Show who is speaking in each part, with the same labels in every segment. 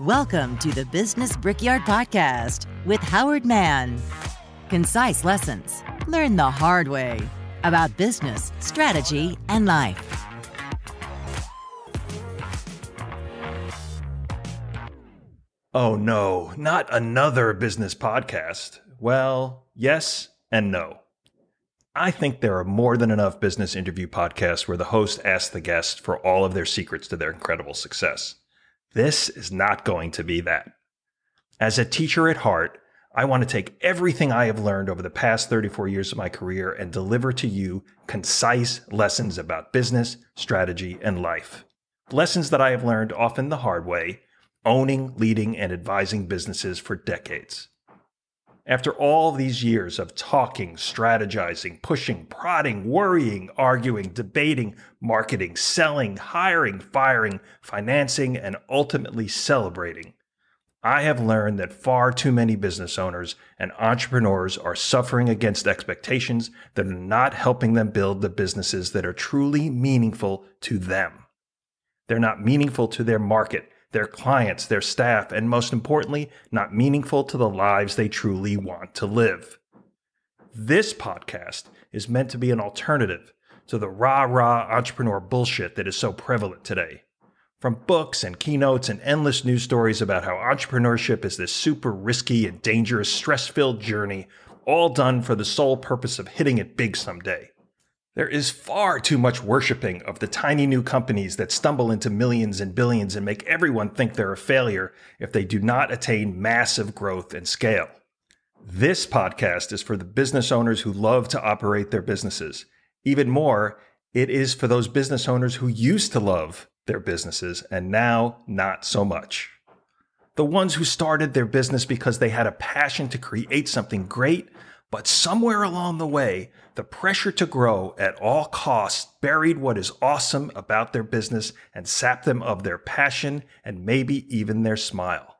Speaker 1: Welcome to the Business Brickyard Podcast with Howard Mann. Concise lessons learned the hard way about business, strategy, and life.
Speaker 2: Oh no, not another business podcast. Well, yes and no. I think there are more than enough business interview podcasts where the host asks the guest for all of their secrets to their incredible success. This is not going to be that. As a teacher at heart, I want to take everything I have learned over the past 34 years of my career and deliver to you concise lessons about business, strategy, and life. Lessons that I have learned often the hard way, owning, leading, and advising businesses for decades. After all these years of talking, strategizing, pushing, prodding, worrying, arguing, debating, marketing, selling, hiring, firing, financing, and ultimately celebrating, I have learned that far too many business owners and entrepreneurs are suffering against expectations that are not helping them build the businesses that are truly meaningful to them. They're not meaningful to their market their clients, their staff, and most importantly, not meaningful to the lives they truly want to live. This podcast is meant to be an alternative to the rah rah entrepreneur bullshit that is so prevalent today. From books and keynotes and endless news stories about how entrepreneurship is this super risky and dangerous, stress filled journey, all done for the sole purpose of hitting it big someday. There is far too much worshiping of the tiny new companies that stumble into millions and billions and make everyone think they're a failure if they do not attain massive growth and scale. This podcast is for the business owners who love to operate their businesses. Even more, it is for those business owners who used to love their businesses and now not so much. The ones who started their business because they had a passion to create something great but somewhere along the way, the pressure to grow at all costs buried what is awesome about their business and sapped them of their passion and maybe even their smile.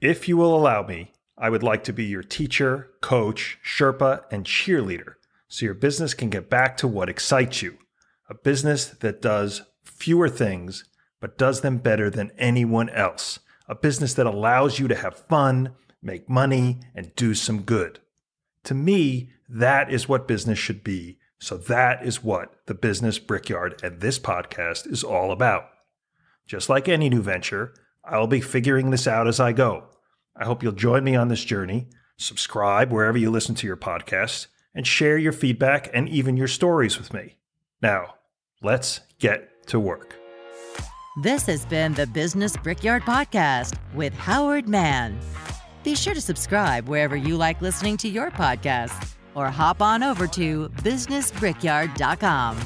Speaker 2: If you will allow me, I would like to be your teacher, coach, Sherpa, and cheerleader so your business can get back to what excites you a business that does fewer things but does them better than anyone else, a business that allows you to have fun, make money, and do some good. To me, that is what business should be. So that is what the Business Brickyard and this podcast is all about. Just like any new venture, I'll be figuring this out as I go. I hope you'll join me on this journey. Subscribe wherever you listen to your podcast, and share your feedback and even your stories with me. Now, let's get to work.
Speaker 1: This has been the Business Brickyard Podcast with Howard Mann. Be sure to subscribe wherever you like listening to your podcasts or hop on over to businessbrickyard.com.